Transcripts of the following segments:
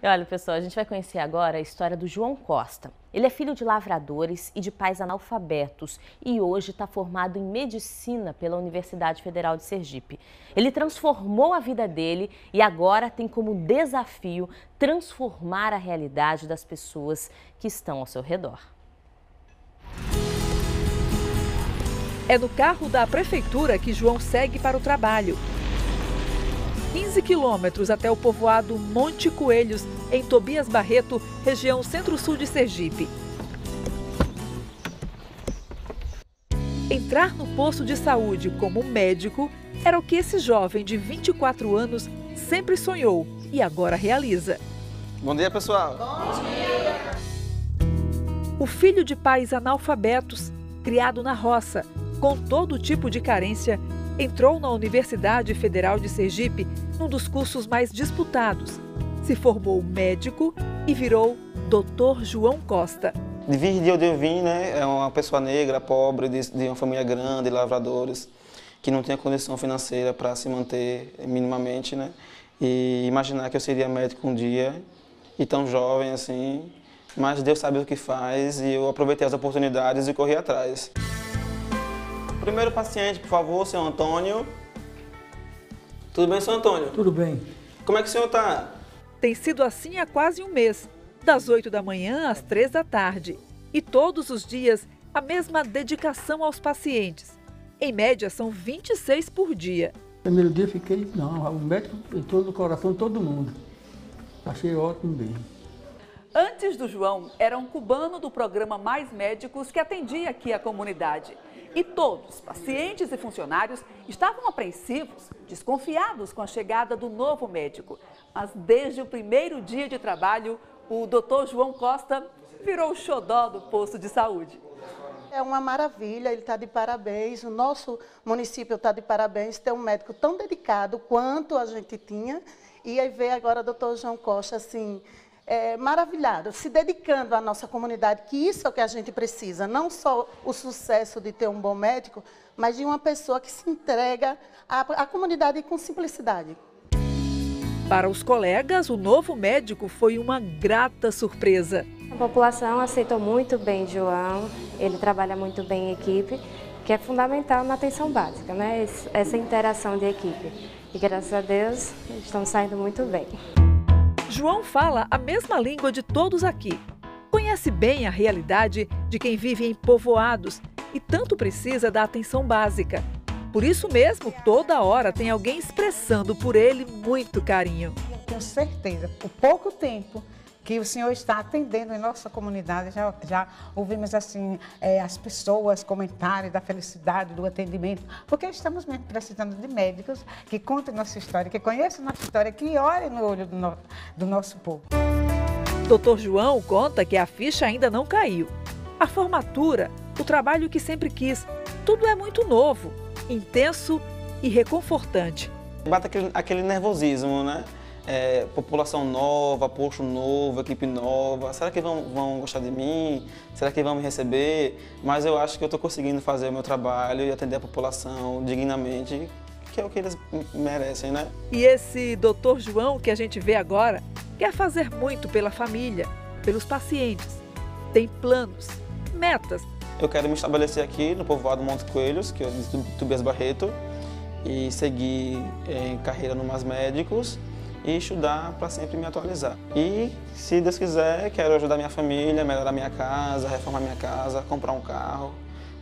Olha, pessoal, a gente vai conhecer agora a história do João Costa. Ele é filho de lavradores e de pais analfabetos e hoje está formado em medicina pela Universidade Federal de Sergipe. Ele transformou a vida dele e agora tem como desafio transformar a realidade das pessoas que estão ao seu redor. É no carro da prefeitura que João segue para o trabalho. 15 quilômetros até o povoado Monte Coelhos, em Tobias Barreto, região centro-sul de Sergipe. Entrar no posto de saúde como médico era o que esse jovem de 24 anos sempre sonhou e agora realiza. Bom dia, pessoal. Bom dia. O filho de pais analfabetos, criado na roça, com todo tipo de carência, entrou na Universidade Federal de Sergipe num dos cursos mais disputados. Se formou médico e virou Dr. João Costa. Vir de onde eu vim, né, é uma pessoa negra, pobre, de, de uma família grande, lavradores, que não tinha condição financeira para se manter minimamente, né? E imaginar que eu seria médico um dia, e tão jovem assim, mas Deus sabe o que faz e eu aproveitei as oportunidades e corri atrás. Primeiro paciente, por favor, seu Antônio. Tudo bem, seu Antônio? Tudo bem. Como é que o senhor está? Tem sido assim há quase um mês, das 8 da manhã às 3 da tarde. E todos os dias, a mesma dedicação aos pacientes. Em média, são 26 por dia. Primeiro dia fiquei, não, o médico entrou no coração de todo mundo. Achei ótimo bem. Antes do João, era um cubano do programa Mais Médicos que atendia aqui a comunidade. E todos, pacientes e funcionários, estavam apreensivos, desconfiados com a chegada do novo médico. Mas desde o primeiro dia de trabalho, o doutor João Costa virou o xodó do posto de saúde. É uma maravilha, ele está de parabéns, o nosso município está de parabéns, ter um médico tão dedicado quanto a gente tinha. E aí ver agora o doutor João Costa, assim, é, maravilhado, se dedicando à nossa comunidade, que isso é o que a gente precisa, não só o sucesso de ter um bom médico, mas de uma pessoa que se entrega à, à comunidade com simplicidade. Para os colegas, o novo médico foi uma grata surpresa. A população aceitou muito bem João, ele trabalha muito bem em equipe, que é fundamental na atenção básica, né? essa interação de equipe. E graças a Deus, estamos saindo muito bem. João fala a mesma língua de todos aqui. Conhece bem a realidade de quem vive em povoados e tanto precisa da atenção básica. Por isso mesmo, toda hora tem alguém expressando por ele muito carinho. Tenho certeza, por pouco tempo que o senhor está atendendo em nossa comunidade. Já, já ouvimos assim é, as pessoas comentarem da felicidade, do atendimento, porque estamos mesmo precisando de médicos que contem nossa história, que conheçam nossa história, que olhem no olho do, no, do nosso povo. Doutor João conta que a ficha ainda não caiu. A formatura, o trabalho que sempre quis, tudo é muito novo, intenso e reconfortante. Bate aquele, aquele nervosismo, né? É, população nova, posto novo, equipe nova, será que vão, vão gostar de mim? Será que vão me receber? Mas eu acho que eu estou conseguindo fazer o meu trabalho e atender a população dignamente, que é o que eles merecem, né? E esse doutor João que a gente vê agora quer fazer muito pela família, pelos pacientes. Tem planos, metas. Eu quero me estabelecer aqui no povoado Monte Coelhos, que é de Tubias Barreto, e seguir em é, carreira no Mais Médicos e estudar para sempre me atualizar. E, se Deus quiser, quero ajudar minha família, melhorar minha casa, reformar minha casa, comprar um carro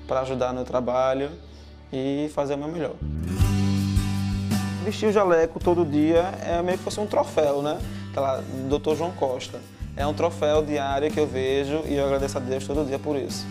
para ajudar no trabalho e fazer o meu melhor. Vestir o jaleco todo dia é meio que fosse um troféu, né? Lá, Dr. João Costa. É um troféu diário que eu vejo e eu agradeço a Deus todo dia por isso.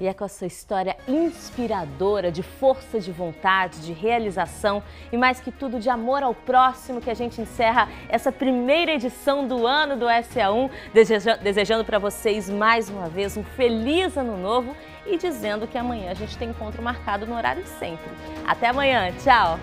E é com essa história inspiradora de força de vontade, de realização e mais que tudo de amor ao próximo que a gente encerra essa primeira edição do ano do SA1, desejando para vocês mais uma vez um feliz ano novo e dizendo que amanhã a gente tem encontro marcado no horário sempre. Até amanhã, tchau!